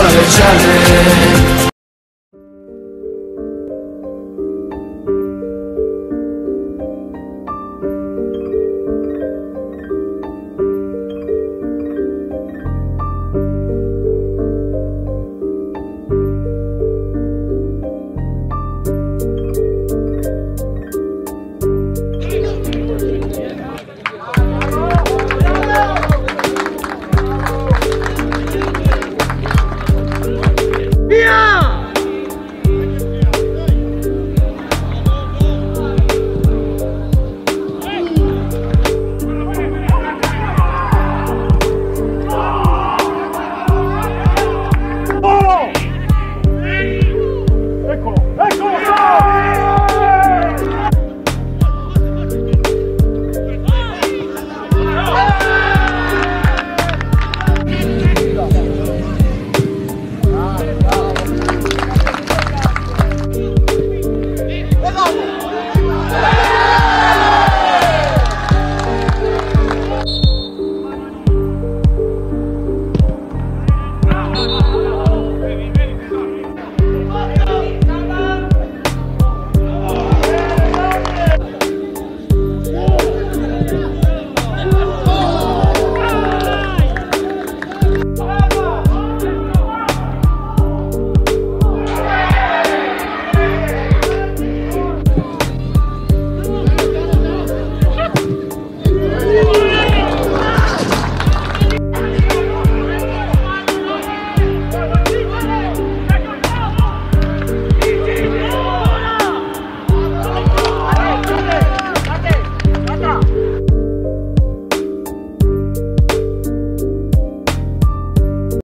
bola the Charlie